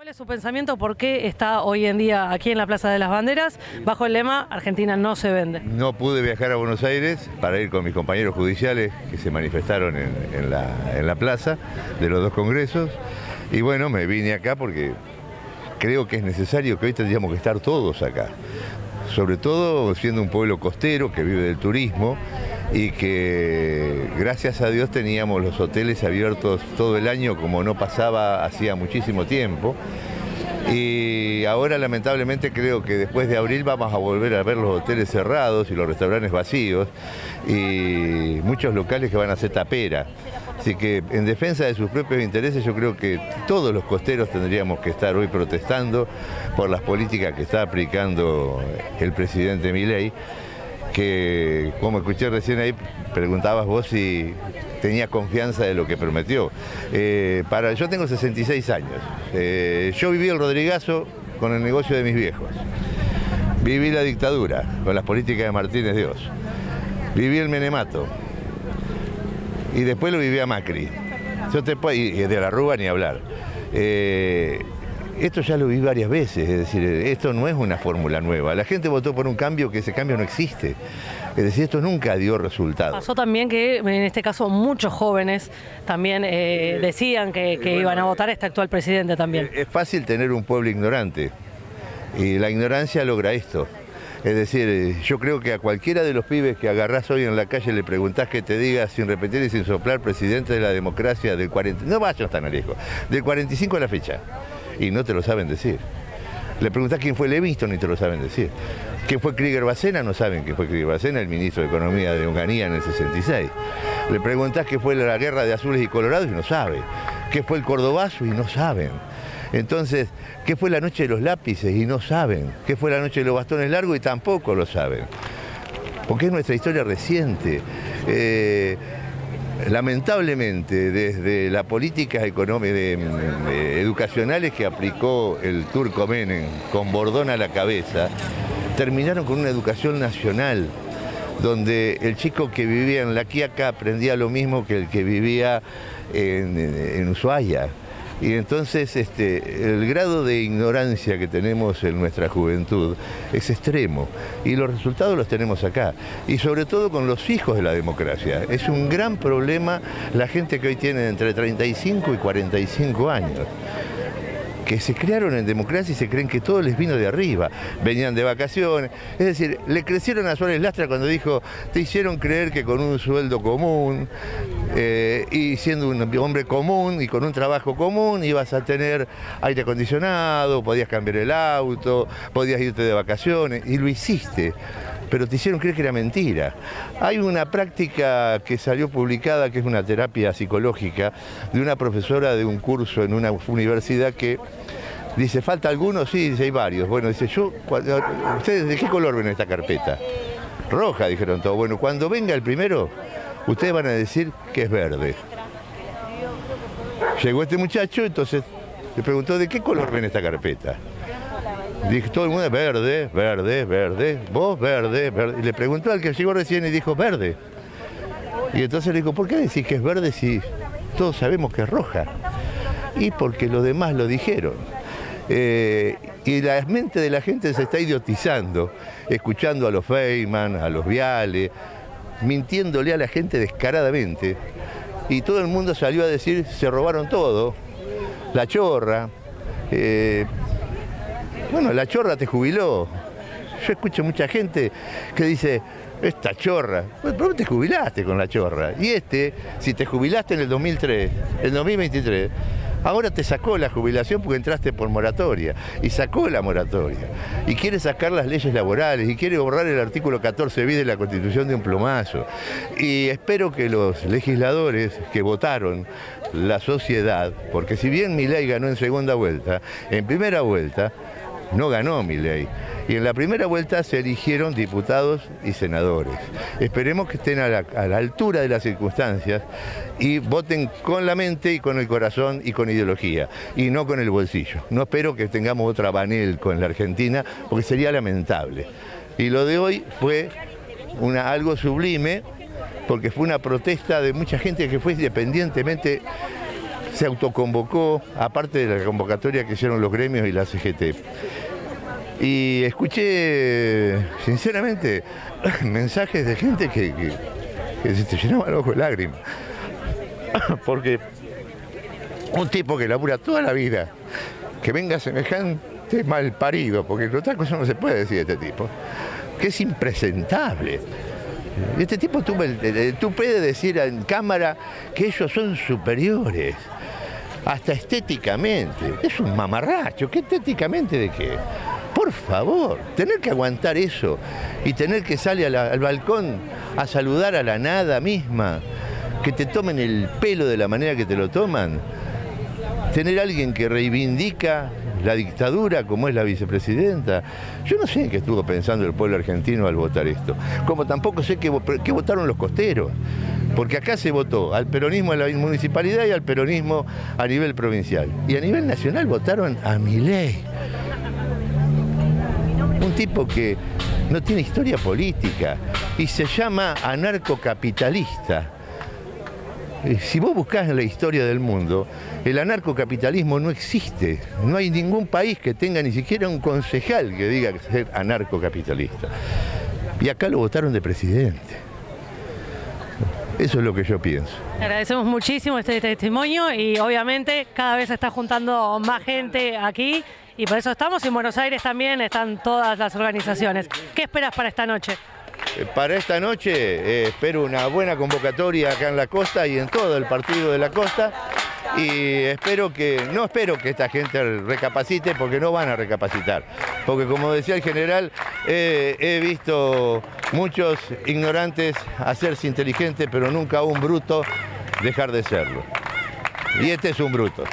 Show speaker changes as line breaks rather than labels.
¿Cuál es su pensamiento? ¿Por qué está hoy en día aquí en la Plaza de las Banderas bajo el lema Argentina no se vende?
No pude viajar a Buenos Aires para ir con mis compañeros judiciales que se manifestaron en, la, la plaza de los dos congresos. Y bueno, me vine acá porque creo que es necesario que hoy tendríamos que estar todos acá. Sobre todo siendo un pueblo costero que vive del turismo y que gracias a Dios teníamos los hoteles abiertos todo el año como no pasaba hacía muchísimo tiempo. Y ahora lamentablemente creo que después de abril vamos a volver a ver los hoteles cerrados y los restaurantes vacíos y muchos locales que van a ser tapera. Así que en defensa de sus propios intereses yo creo que todos los costeros tendríamos que estar hoy protestando por las políticas que está aplicando el presidente Milei que, como escuché recién ahí, preguntabas vos si tenía confianza de lo que prometió. Eh, para, yo tengo 66 años. Eh, yo viví el Rodrigazo con el negocio de mis viejos. Viví la dictadura con las políticas de Martínez Dios. Viví el Menemato. Y después lo viví a Macri. Yo te, y de la Rúa ni hablar. Eh, esto ya lo vi varias veces, es decir, esto no es una fórmula nueva. La gente votó por un cambio que ese cambio no existe. Es decir, esto nunca dio resultado.
Pasó también que en este caso muchos jóvenes también eh, decían que, iban a votar a este actual presidente también.
Es fácil tener un pueblo ignorante y la ignorancia logra esto. Es decir, eh, yo creo que a cualquiera de los pibes que agarrás hoy en la calle le preguntás que te diga sin repetir y sin soplar, presidente de la democracia del 40, no vayas tan lejos, del 45 a la fecha y no te lo saben decir. Le preguntás quién fue Levingston y te lo saben decir. ¿Quién fue Krieger Bacena? No saben quién fue Krieger Bacena, el ministro de Economía de Onganía en el 66. Le preguntás qué fue la guerra de azules y colorados y no sabe. ¿Qué fue el cordobazo? Y no saben. Entonces, ¿qué fue la noche de los lápices? Y no saben. ¿Qué fue la noche de los bastones largos? Y tampoco lo saben. Porque es nuestra historia reciente. Eh, Lamentablemente, desde las políticas educacionales que aplicó el turco Menem con Bordón a la cabeza, terminaron con una educación nacional, donde el chico que vivía en La Quiaca aprendía lo mismo que el que vivía en, en Ushuaia. Y entonces este, el grado de ignorancia que tenemos en nuestra juventud es extremo y los resultados los tenemos acá. Y sobre todo con los hijos de la democracia. Es un gran problema la gente que hoy tiene entre 35 y 45 años que se crearon en democracia y se creen que todo les vino de arriba, venían de vacaciones. Es decir, le crecieron a Suárez Lastra cuando dijo, te hicieron creer que con un sueldo común eh, y siendo un hombre común y con un trabajo común ibas a tener aire acondicionado, podías cambiar el auto, podías irte de vacaciones y lo hiciste pero te hicieron creer que era mentira. Hay una práctica que salió publicada, que es una terapia psicológica, de una profesora de un curso en una universidad que dice, ¿falta alguno? Sí, dice, hay varios. Bueno, dice, yo, ¿ustedes de qué color ven esta carpeta? Roja, dijeron todos. Bueno, cuando venga el primero, ustedes van a decir que es verde. Llegó este muchacho, entonces le preguntó, ¿de qué color ven esta carpeta? Dijo, todo el mundo verde, verde, verde, vos verde, verde. Y le preguntó al que llegó recién y dijo verde. Y entonces le dijo, ¿por qué decís que es verde si todos sabemos que es roja? Y porque los demás lo dijeron. Eh, y la mente de la gente se está idiotizando, escuchando a los Feynman, a los Viale, mintiéndole a la gente descaradamente. Y todo el mundo salió a decir, se robaron todo, la chorra. Eh, bueno, la chorra te jubiló. Yo escucho mucha gente que dice, esta chorra, ¿por qué te jubilaste con la chorra? Y este, si te jubilaste en el 2003, el 2023, ahora te sacó la jubilación porque entraste por moratoria y sacó la moratoria y quiere sacar las leyes laborales y quiere borrar el artículo 14 bis de la Constitución de un plomazo. Y espero que los legisladores que votaron la sociedad, porque si bien mi ley ganó en segunda vuelta, en primera vuelta no ganó mi ley. Y en la primera vuelta se eligieron diputados y senadores. Esperemos que estén a la, altura de las circunstancias y voten con la mente y con el corazón y con ideología, y no con el bolsillo. No espero que tengamos otra Banelco en la Argentina, porque sería lamentable. Y lo de hoy fue algo sublime, porque fue una protesta de mucha gente que fue independientemente se autoconvocó, aparte de la convocatoria que hicieron los gremios y la CGT. Y escuché, sinceramente, mensajes de gente que, se te llenaba el ojo de lágrimas. Porque un tipo que labura toda la vida, que venga semejante mal parido, porque otra cosa no se puede decir de este tipo, que es impresentable. Este tipo tú, tú puedes decir en cámara que ellos son superiores, hasta estéticamente. Es un mamarracho, ¿qué estéticamente de qué? Por favor, tener que aguantar eso y tener que salir al balcón a saludar a la nada misma, que te tomen el pelo de la manera que te lo toman, tener alguien que reivindica la dictadura como es la vicepresidenta. Yo no sé en qué estuvo pensando el pueblo argentino al votar esto, como tampoco sé qué, votaron los costeros, porque acá se votó al peronismo a la municipalidad y al peronismo a nivel provincial. Y a nivel nacional votaron a ley Un tipo que no tiene historia política y se llama anarcocapitalista si vos buscás en la historia del mundo, el anarcocapitalismo no existe. No hay ningún país que tenga ni siquiera un concejal que diga ser anarcocapitalista. Y acá lo votaron de presidente. Eso es lo que yo pienso.
Agradecemos muchísimo este testimonio y obviamente cada vez se está juntando más gente aquí y por eso estamos. En Buenos Aires también están todas las organizaciones. ¿Qué esperas para esta noche?
Eh, para esta noche eh, espero una buena convocatoria acá en la costa y en todo el partido de la costa y espero que, no espero que esta gente recapacite porque no van a recapacitar, porque como decía el general, he visto muchos ignorantes hacerse inteligentes pero nunca un bruto dejar de serlo. Y este es un bruto.